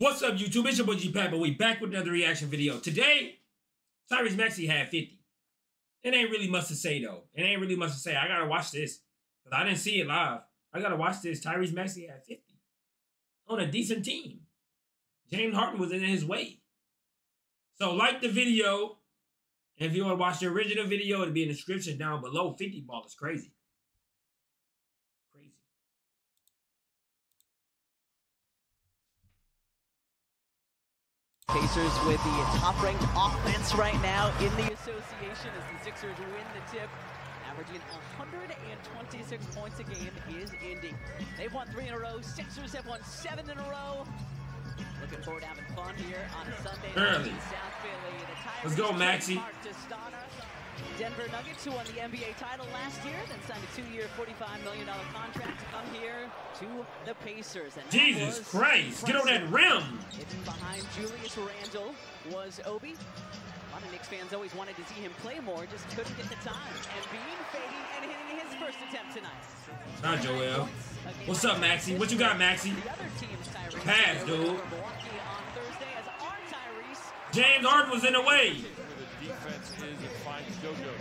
What's up, YouTube? It's your boy G Pat, but we back with another reaction video. Today, Tyrese Maxey had 50. It ain't really much to say though. It ain't really much to say. I gotta watch this. Cause I didn't see it live. I gotta watch this. Tyrese Maxey had 50. On a decent team. James Harden was in his way. So like the video. And if you want to watch the original video, it'll be in the description down below. 50 ball is. Crazy. Pacers with the top-ranked offense right now in the association as the Sixers win the tip. Averaging 126 points a game is Indy. They've won three in a row. Sixers have won seven in a row. Looking forward to having fun here on a Sunday Early. South Philly. The Let's go, Tyrese Maxey. Mark Tostana. Denver Nuggets, who won the NBA title last year, then signed a two-year, $45 million contract to come here to the Pacers. And Jesus Christ. Get on that rim. Hidden behind Julius Randle was Obi. A lot of Knicks fans always wanted to see him play more, just couldn't get the time. And Bean fading and hitting his first attempt tonight. Not Joel. What's up, Maxey? What you got, Maxey? The other team's Tyrese. Pass, dude. over Milwaukee on Thursday as our Tyrese. James Harden was in the way. Where the defense is and finds JoJo.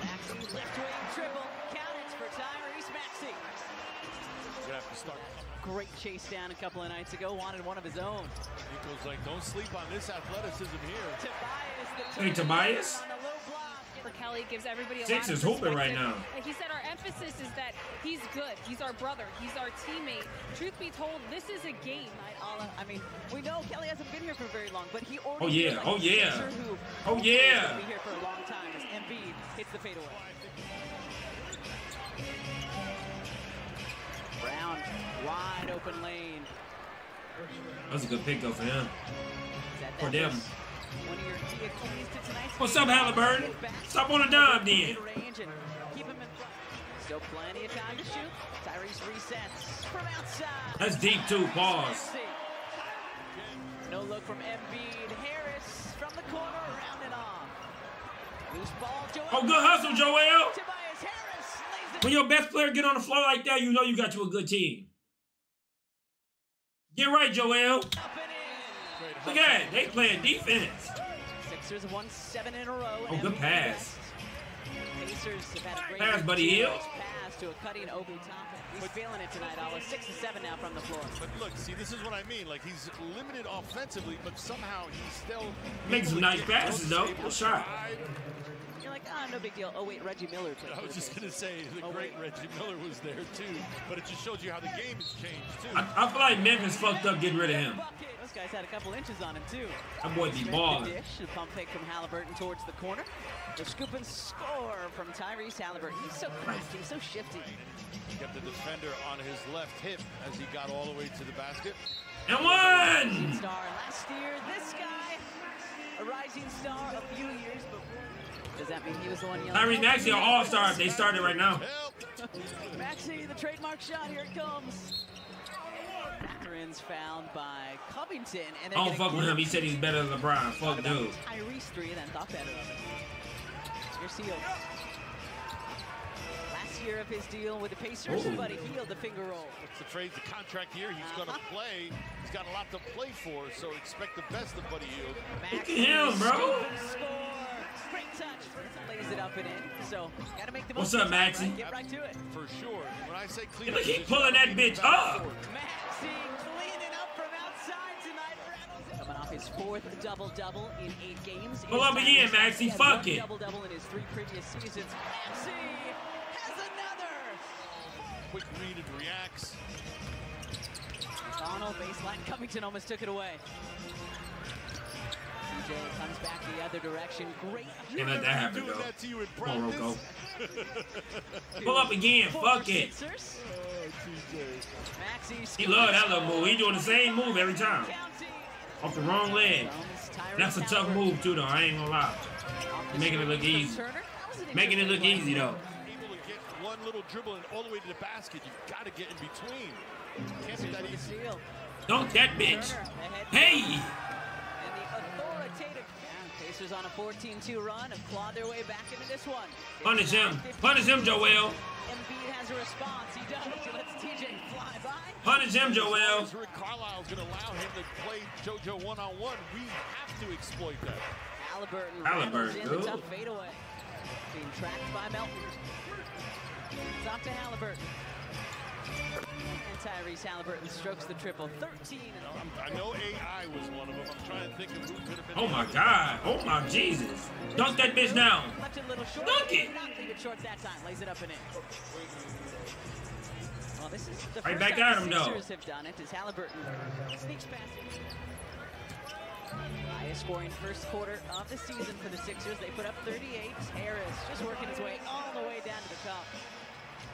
Maxey left wing triple. Count it for Tyrese Maxey. You're gonna have to start. Great chase down a couple of nights ago. Wanted one of his own. Nico's like, don't sleep on this athleticism here. Tobias the Hey, Tobias? on the low block. for Kelly gives everybody a Six lot of is hooping right now. Like he said, our emphasis is that he's good. He's our brother. He's our teammate. Truth be told, this is a game. Right, I mean, we know Kelly hasn't been here for very long, but he Oh, yeah. like Oh, yeah. Oh, yeah. gonna be here for a long time as Embiid hits the fadeaway. Brown, wide open lane. That was a good pick, though, for him. For them. was One of your key keys to tonight's What's up, Halliburton? Stop on a dime, then. Mid-range and keep him in front. Still plenty of time to shoot. Tyrese resets from outside. That's deep, too. Pause. No look from Embiid. Harris from the corner, round and off. Loose ball. Joel. Oh, good hustle, Joel. Tobias Harris lays it. When your best player get on the floor like that, you know you got you a good team. Get right, Joel. Up. Look at that. They playing defense. Sixers have won seven in a row. Oh, good pass. Pacers have had a great Pass, Buddy Hield. Pass to a cutting Obi Toppin. He's feeling it tonight, Alla. Six to seven now from the floor. But look, see, this is what I mean. Like he's limited offensively, but somehow he's still Makes some nice passes, though. able Good to shot. You're like, ah, no big deal. Oh wait, Reggie Miller. played I was just gonna say the Oh, great wait. Reggie Miller was there too, but it just shows you how the game has changed too. I, I feel like Memphis fucked up getting rid of him. Bucket. Those guys had a couple inches on him too. That boy be Smith the balling. dish, the pump fake from Halliburton towards the corner. The scoop and score from Tyrese Halliburton. He's so crafty, so shifty. He Kept the defender on his left hip as he got all the way to the basket. And one. Star last year. This guy, a rising star a few years before. Does that mean he was the one yelling? Tyrese Maxey an all-star if they started right now. Maxey, the trademark shot. Here it comes. Catherines found by Covington. And I don't fuck with him. He said he's better than LeBron. Fuck dude. Tyrese three, then thought better of it. Here's Hield. Last year of his deal with the Pacers, Ooh. but he Hield the finger roll. It's the phrase, the contract year. He's going to uh-huh. play. He's got a lot to play for, so expect the best of Buddy Hield. Look at him, bro. scoop and Score. Great touch. Lays it up and in. So, got to make the What's up, of the time, Maxey? right? Get right to it. For sure. When I say clean Look, up he pulling that bitch up. and his fourth double-double in eight games. Pull up again, Maxey. Fuck it. Double-double in his three previous seasons. Maxey has another. Quick read and reacts. Donald baseline. Covington almost took it away. CJ comes back the other direction. Great. Can't let that happen, Doing though. that to you in Come on, practice. Rocco. Pull up again. for Fuck it. Sixers. Oh, TJ. Maxey. He love that little move. He doing the same move every time. Counting. Off the wrong leg. That's a tough move, too, though. I ain't gonna lie. Making it look easy. Turner. That was an Making it look easy, though. One little dribble and all the way to the basket. You've got to get in between. Can't be that easy. Dunk that bitch. Turner ahead. Hey! And the authoritative. Yeah, Pacers on a 14-2 run have clawed their way back into this one. Punish him. Punish him, Joel. Embiid has a response. He does. He lets TJ fly by. Punish him, Joel. As Rick Carlisle's going to allow him to play JoJo one-on-one, we have to exploit that. Halliburton, Halliburton, in the ooh. tough fadeaway. Being tracked by Melton. It's off to Halliburton. And Tyrese Halliburton strokes the triple. 13 I'm- know AI was one of them. I'm trying to think of who could have been. Oh my God. Oh my Jesus. Dunk that bitch down. Left it a little short. Dunk it. Not leave it short that time. Lays it up and in. Well, this is the Right back at him, the though. Sixers have done it. As Halliburton sneaks past it. Highest scoring first quarter of the season for the Sixers. They put up 38. Harris just working his way all the way down to the cup.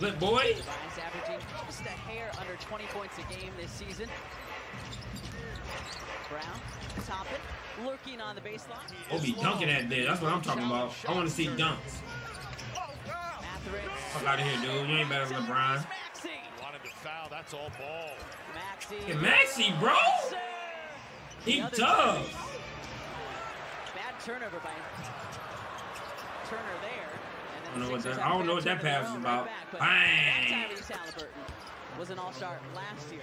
Flip boy. Tobias averaging just a hair under 20 points a game this season. Brown, Toppin, lurking on the baseline. Obi dunking that bitch. That's what I'm talking about. I want to see dunks. Fuck out of here, dude. You ain't better than LeBron. Maxey. Wanted to foul. That's all ball. Maxey. Hey, Maxey, bro. He The other tough. Bad turnover by Turner there. And then I don't know what that- I don't know what that pass of is about. right back, but Bang. that Tyrese Halliburton was an all-star last year.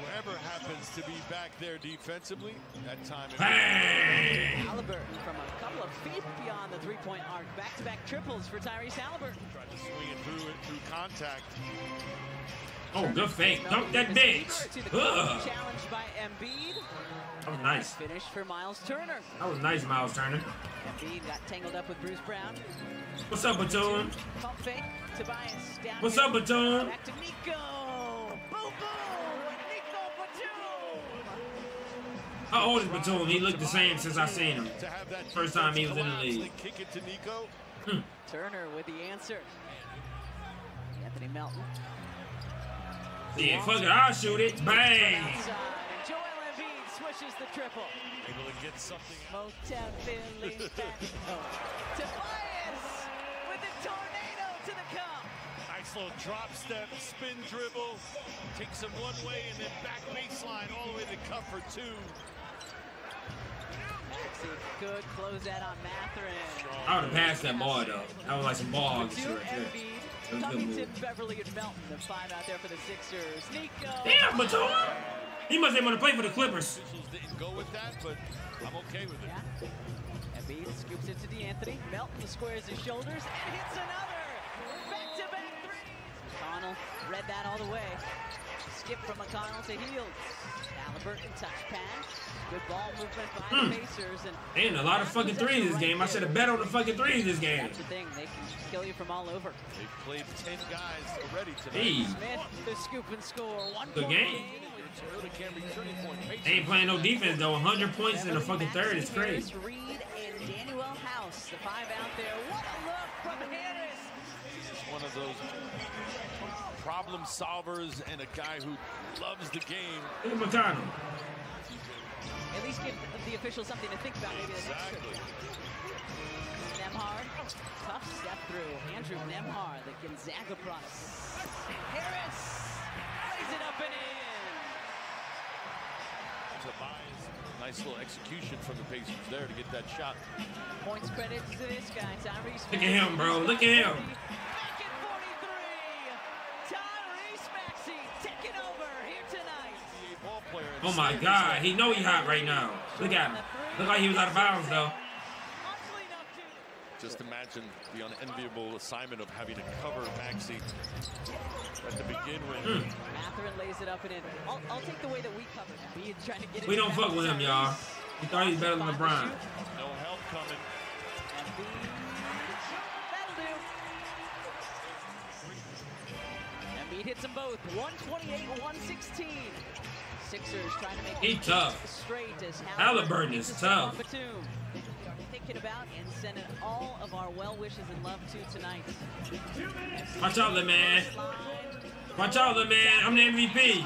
Whoever happens to be back there defensively, that time. Bang. Halliburton from a couple of feet beyond the three-point arc. Back-to-back triples for Tyrese Halliburton. Tried to swing it through it through contact. Oh, good fake. Dunk that bitch. To the corner, Ugh. challenged by Embiid. That was nice. Finish for Miles Turner. That was nice, Miles Turner. Embiid got tangled up with Bruce Brown. What's up, Batum? Pump fake. Tobias down What's up, Batum? Back to Nico. Boom, boom. Nico Batum. How old is Batum? He looked the same since I seen him. To have that First time he was in the league. Kick it to Nico. Hmm. Turner with the answer. Anthony Melton. Yeah, fuck it. I'll shoot it. Bang. Outside. And Joel Embiid swishes the triple. Able to get something. Motown Philly back. Tobias with the tornado to the cup. Nice little drop step, spin dribble. Takes him one way and then back baseline all the way to the cup for two. Maxey, good closeout on Mathurin. I would have passed that ball, though. That was like some ball hog right there. Embiid, That was a good Covington, move. Beverly, and Melton. The five out there for the Sixers. Nico. Damn, Batum. He must have want to play for the Clippers. Officials didn't go with that, but I'm okay with it. Yeah. Embiid scoops it to DeAnthony. Melton squares his shoulders and hits another. Back-to-back three. McConnell read that all the way. Skip from McConnell to Hield. Halliburton touch pass. Good ball movement by Hmm. the Pacers. And Ain't a lot of fucking threes this game. I should have bet on the fucking threes this game. that's the thing. They can kill you from all over. They've played 10 guys already today. Hey, Smith, the scoop and score. One Good point game. Really can't return any point. Pacers they ain't playing no defense though. 100 points in the fucking third is Maxey, crazy. Harris, Reed and Danuel House. The five out there. What a look from Harris. is one of those problem solvers and a guy who loves the game. Look at McConnell. At least give the officials something to think about maybe the next trip. Exactly. Nembhard, tough step through. Andrew Nembhard, the Gonzaga product. Harris lays it up and in. Tobias, nice little execution from the Pacers there to get that shot. Points credit to this guy, Tyrese. Look at him, bro. Look at him. Back at 43. Tyrese Maxey taking over here tonight. NBA ball player. and Oh my God, he know he hot right now. Look at him. Look like he was out of bounds though. Hustling up to Just imagine the unenviable assignment of having to cover Maxey at the begin when Hmm. Mathurin lays it up and in. I'll, I'll take the way that we cover that. Be trying to get We don't fuck with him, y'all. He thought he was better than Five LeBron. no help coming. Embiid. That'll do. Embiid hits them both. 128, 116. Sixers trying to make He it tough. straight as Halliburton is tough. Batum. Thinking about and sending all of our well wishes and love to tonight. Watch out, little man. Watch out, little man. I'm the MVP.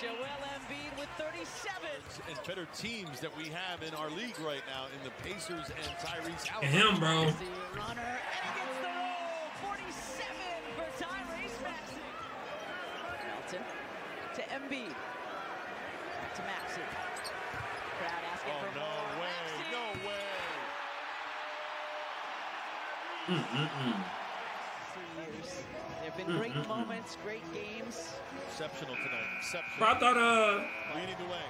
Joel Embiid with 37. And better teams that we have in our league right now in the Pacers and Tyrese And him, bro. The runner and he gets the roll. 47 for Tyrese Maxey. Melton to Embiid. Back to Maxey. Crowd asking Oh, for no more. way, Maxey. no way. Mm-mm-mm. Years. There have been Mm, great mm, mm. moments, great games. Exceptional tonight. Exceptional. But I thought uh Leading the way.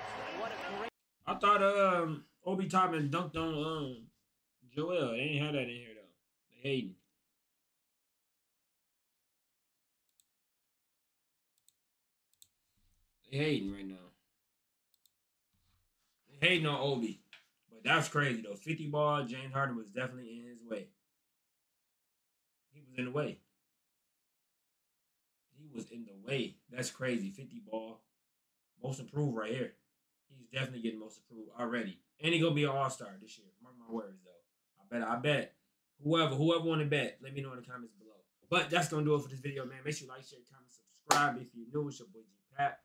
What a great I thought um Obi Toppin dunked on um Joel. They ain't had that in here though. They hating. They hating right now. They hating on Obi. But that's crazy though. 50 ball, James Harden was definitely in his way. He was in the way. He was in the way. That's crazy. 50 ball. Most improved right here. He's definitely getting most improved already. And he gonna be an all-star this year. Mark my words though. I bet I bet. Whoever, whoever wanna bet, let me know in the comments below. But that's gonna do it for this video, man. Make sure you like, share, comment, subscribe if you're new. It's your boy G Pat.